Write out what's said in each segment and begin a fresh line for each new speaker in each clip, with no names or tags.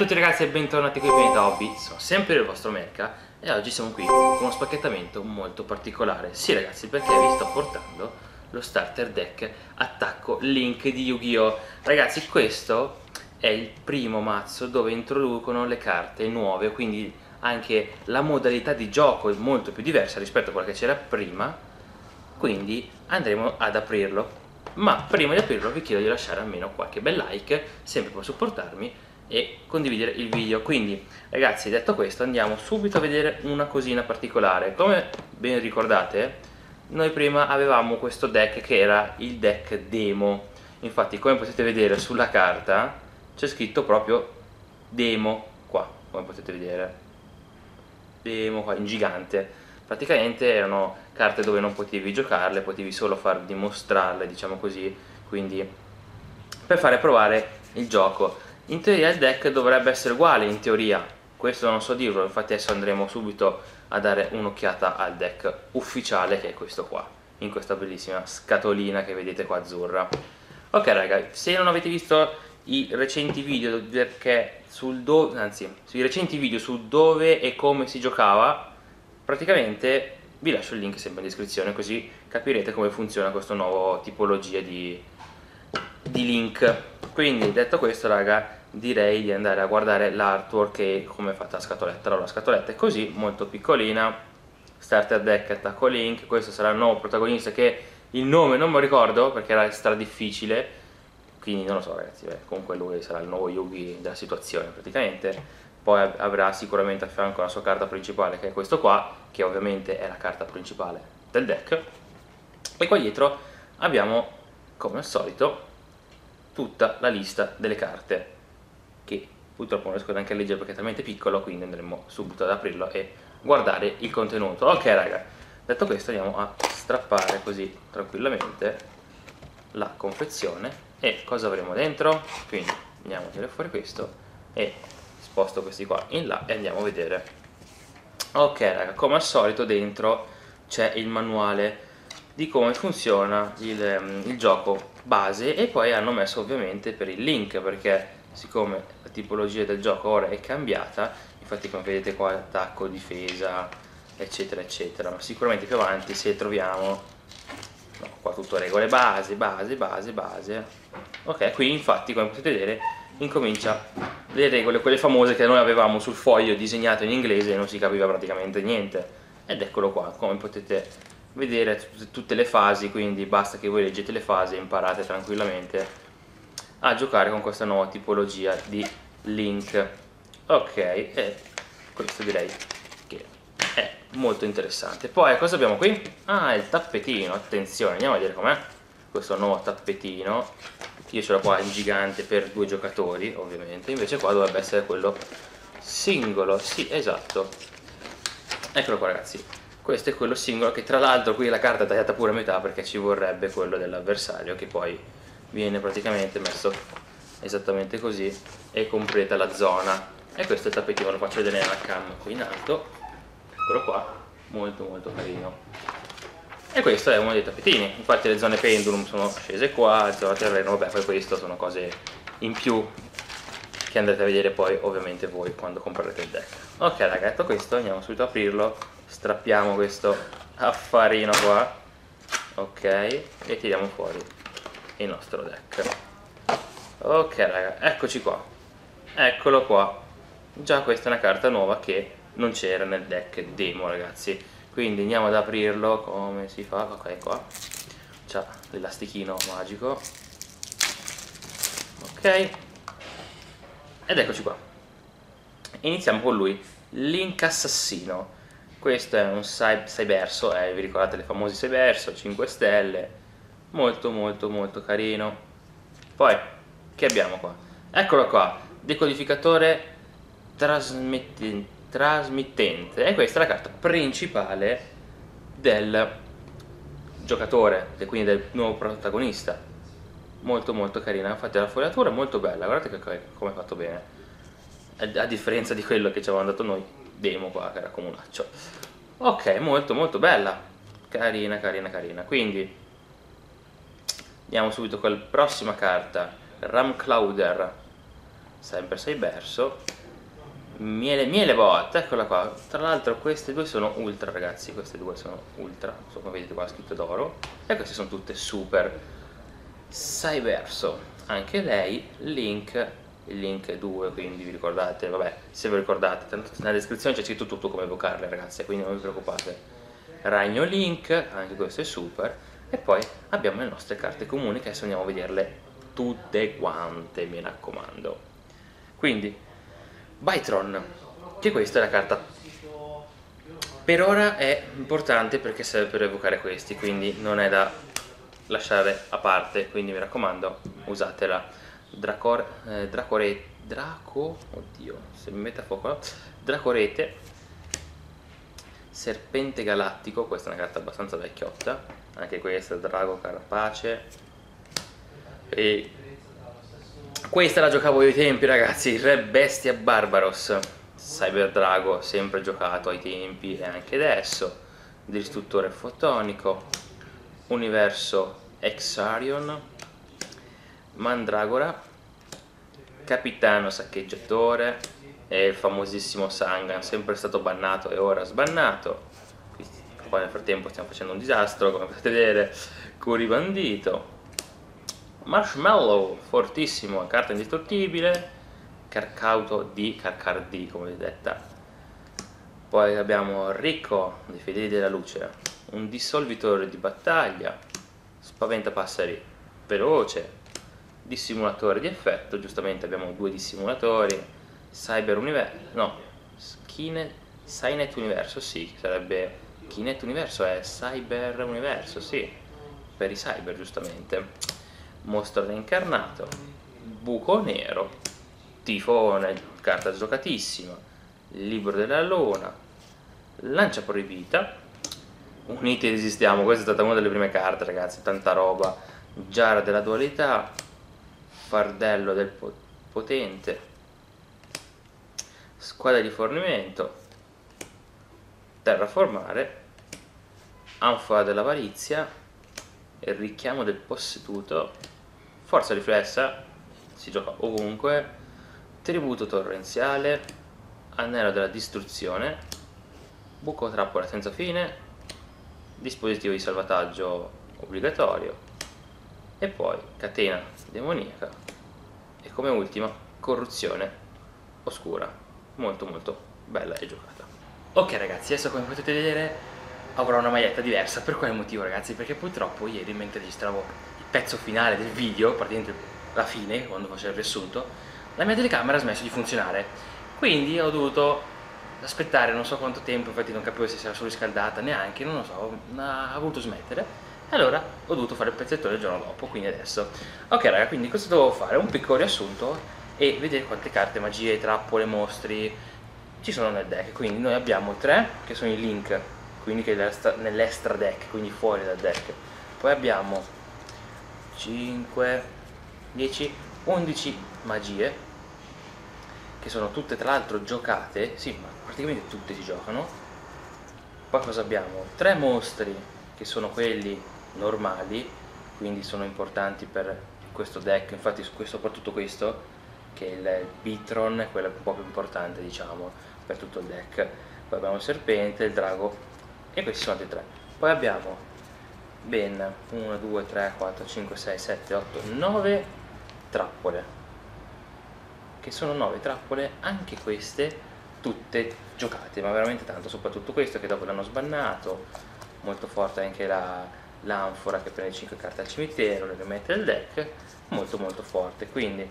Tutti ragazzi e bentornati qui in Pianeta Hobby, sono sempre il vostro Merca e oggi siamo qui con uno spacchettamento molto particolare. Sì ragazzi perché vi sto portando lo starter deck attacco Link di Yu-Gi-Oh! Ragazzi questo è il primo mazzo dove introducono le carte nuove quindi anche la modalità di gioco è molto più diversa rispetto a quella che c'era prima quindi andremo ad aprirlo. Ma prima di aprirlo vi chiedo di lasciare almeno qualche bel like sempre per supportarmi e condividere il video. Quindi ragazzi detto questo andiamo subito a vedere una cosina particolare. Come ben ricordate noi prima avevamo questo deck che era il deck demo. Infatti come potete vedere sulla carta c'è scritto proprio demo qua come potete vedere. Demo qua in gigante. Praticamente erano carte dove non potevi giocarle potevi solo far dimostrarle diciamo così. Quindi per fare provare il gioco in teoria il deck dovrebbe essere uguale, in teoria, questo non so dirlo, infatti adesso andremo subito a dare un'occhiata al deck ufficiale che è questo qua, in questa bellissima scatolina che vedete qua azzurra. Ok raga, se non avete visto i recenti video perché sul do, anzi, sui recenti video su dove e come si giocava, praticamente vi lascio il link sempre in descrizione così capirete come funziona questa nuova tipologia di, di link. Quindi detto questo raga, direi di andare a guardare l'artwork e come è fatta la scatoletta. Allora la scatoletta è così, molto piccolina starter deck attacco link questo sarà il nuovo protagonista che il nome non me lo ricordo perché era stra difficile quindi non lo so ragazzi beh, comunque lui sarà il nuovo Yugi della situazione praticamente. Poi avrà sicuramente a fianco la sua carta principale che è questo qua che ovviamente è la carta principale del deck. E qua dietro abbiamo come al solito tutta la lista delle carte purtroppo non riesco neanche a leggere perché è talmente piccolo quindi andremo subito ad aprirlo e guardare il contenuto. Ok raga. Detto questo andiamo a strappare così tranquillamente la confezione. E cosa avremo dentro? Quindi andiamo a tirare fuori questo e sposto questi qua in là e andiamo a vedere. Ok raga come al solito dentro c'è il manuale di come funziona il, il gioco base e poi hanno messo ovviamente per il link perché siccome la tipologia del gioco ora è cambiata infatti come vedete qua attacco, difesa eccetera eccetera. Ma sicuramente più avanti se troviamo no, qua tutto regole base, base, base, base. Ok, qui infatti come potete vedere incomincia le regole, quelle famose che noi avevamo sul foglio disegnato in inglese e non si capiva praticamente niente. Ed eccolo qua, come potete vedere tutte le fasi quindi basta che voi leggete le fasi e imparate tranquillamente a giocare con questa nuova tipologia di link. Ok e questo direi che è molto interessante. Poi cosa abbiamo qui? ah il tappetino attenzione andiamo a vedere com'è questo nuovo tappetino. Io ce l'ho qua in gigante per due giocatori ovviamente. Invece qua dovrebbe essere quello singolo. Sì esatto. Eccolo qua ragazzi. Questo è quello singolo che tra l'altro qui la carta è tagliata pure a metà perché ci vorrebbe quello dell'avversario che poi viene praticamente messo esattamente così e completa la zona. E questo è il tappetino lo faccio vedere nella cam qui in alto. Eccolo qua molto molto carino. E questo è uno dei tappetini. Infatti le zone pendulum sono scese qua le zone terreno vabbè poi questo sono cose in più che andrete a vedere poi ovviamente voi quando comprerete il deck. Ok raga detto questo andiamo subito a aprirlo. Strappiamo questo affarino qua. Ok e tiriamo fuori il nostro deck. Ok raga eccoci qua. Eccolo qua. Già questa è una carta nuova che non c'era nel deck demo ragazzi. Quindi andiamo ad aprirlo come si fa? Ok qua. C'ha l'elastichino magico. Ok. Ed eccoci qua. Iniziamo con lui Link Assassino questo è un cyberso eh, vi ricordate le famose cyberso 5 stelle molto molto molto carino. Poi che abbiamo qua? Eccolo qua decodificatore trasmettente, trasmittente. E questa è la carta principale del giocatore e quindi del nuovo protagonista. Molto molto carina infatti la fogliatura è molto bella guardate come è fatto bene. A, differenza di quello che ci avevamo dato noi demo qua che era comunaccio ok molto molto bella. Carina carina carina. Quindi Andiamo subito con la prossima carta, Ramclouder. sempre sei verso. Miele, miele bot eccola qua. Tra l'altro queste due sono ultra ragazzi queste due sono ultra. So come vedete qua scritto d'oro. E queste sono tutte super. Sei verso. Anche lei link link è 2 quindi vi ricordate? Vabbè se vi ricordate nella descrizione c'è scritto tutto come evocarle ragazzi quindi non vi preoccupate. Ragno link anche questo è super e poi abbiamo le nostre carte comuni che adesso andiamo a vederle tutte quante mi raccomando. Quindi Bytron che questa è la carta. Per ora è importante perché serve per evocare questi quindi non è da lasciare a parte quindi mi raccomando usatela. Dracor, eh, Dracore, Draco, oddio, se mi mette a fuoco, Dracorete, Serpente Galattico, questa è una carta abbastanza vecchiotta, anche questa, Drago Carapace, e questa la giocavo io ai tempi ragazzi, Re Bestia Barbaros, Cyber Drago, sempre giocato ai tempi e anche adesso, Distruttore Fotonico, Universo Exarion, Mandragora, Capitano Saccheggiatore. E il famosissimo Sangan, sempre stato bannato e ora sbannato. Qua nel frattempo stiamo facendo un disastro, come potete vedere, Curi Bandito. Marshmallow, fortissimo, carta indistruttibile, Carcauto di Carcardi, come detta. Poi abbiamo Ricco, dei Fedeli della Luce, un dissolvitore di battaglia, Spaventa Passeri, veloce, dissimulatore di effetto, giustamente abbiamo due dissimulatori, Cyber Universo, no, Cynet Universo, sì, sarebbe Kinet Universo è? Cyber Universo, sì, per i cyber giustamente, Mostro reincarnato, Buco Nero, Tifone, carta giocatissima, Libro della Luna, Lancia Proibita, Uniti esistiamo, questa è stata una delle prime carte ragazzi, tanta roba, Giara della Dualità, fardello del potente, squadra di fornimento, terraformare, anfora dell'avarizia, il richiamo del posseduto, forza riflessa, si gioca ovunque, tributo torrenziale, anello della distruzione, buco trappola senza fine, dispositivo di salvataggio obbligatorio, e poi catena demoniaca. E come ultima corruzione oscura. Molto molto bella e giocata. Ok ragazzi adesso come potete vedere avrò una maglietta diversa per quale motivo ragazzi? Perché purtroppo ieri mentre registravo il pezzo finale del video praticamente la fine quando facevo il riassunto la mia telecamera ha smesso di funzionare. Quindi ho dovuto aspettare non so quanto tempo infatti non capivo se si era surriscaldata neanche non lo so ha voluto smettere. Allora ho dovuto fare il pezzettone il giorno dopo quindi adesso. Ok raga quindi cosa dovevo fare? un piccolo riassunto e vedere quante carte magie, trappole, mostri ci sono nel deck. Quindi noi abbiamo tre che sono i link quindi che nell'extra deck quindi fuori dal deck. Poi abbiamo 5 10 11 magie che sono tutte tra l'altro giocate. Sì ma praticamente tutte si giocano. Poi cosa abbiamo? tre mostri che sono quelli normali quindi sono importanti per questo deck infatti soprattutto questo che è il Bitron è quello un po' più importante diciamo per tutto il deck. Poi abbiamo il serpente, il drago e questi sono altri tre. Poi abbiamo ben 1, 2, 3, 4, 5, 6, 7, 8, 9 trappole. Che sono 9 trappole anche queste tutte giocate ma veramente tanto soprattutto questo che dopo l'hanno sbannato molto forte anche la, l'anfora che prende 5 carte al cimitero, le rimette nel deck, molto molto forte, quindi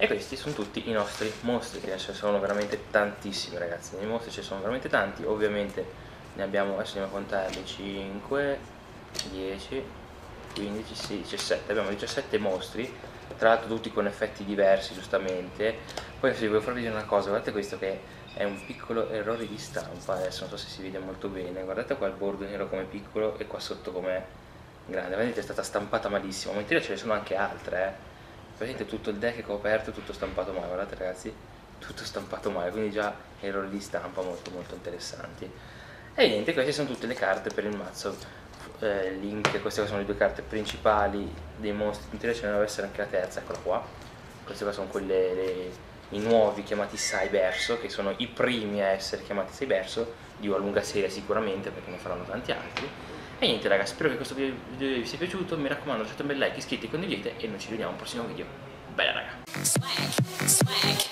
e questi sono tutti i nostri mostri, che ce ne sono veramente tantissimi ragazzi, nei mostri ce ne sono veramente tanti, ovviamente ne abbiamo, adesso andiamo a contarli, 5, 10, 15, 16, 17, abbiamo 17 mostri, tra l'altro tutti con effetti diversi giustamente, poi se vi voglio farvi vedere una cosa, guardate questo che è un piccolo errore di stampa adesso. Non so se si vede molto bene. Guardate qua il bordo nero come piccolo e qua sotto come grande. Vedete è stata stampata malissimo. Mentre ce ne sono anche altre eh. Vedete tutto il deck è coperto tutto stampato male guardate ragazzi. Tutto stampato male quindi già errori di stampa molto molto interessanti. E niente queste sono tutte le carte per il mazzo. Eh, link queste sono le due carte principali dei mostri in teoria ce ne deve essere anche la terza eccola qua. Queste qua sono quelle le, i nuovi chiamati Cyberso che sono i primi a essere chiamati Cyberso di una lunga serie sicuramente perché ne faranno tanti altri e niente ragazzi spero che questo video vi sia piaciuto mi raccomando lasciate un bel like iscritti condividete e noi ci vediamo al prossimo video bella raga swag, swag.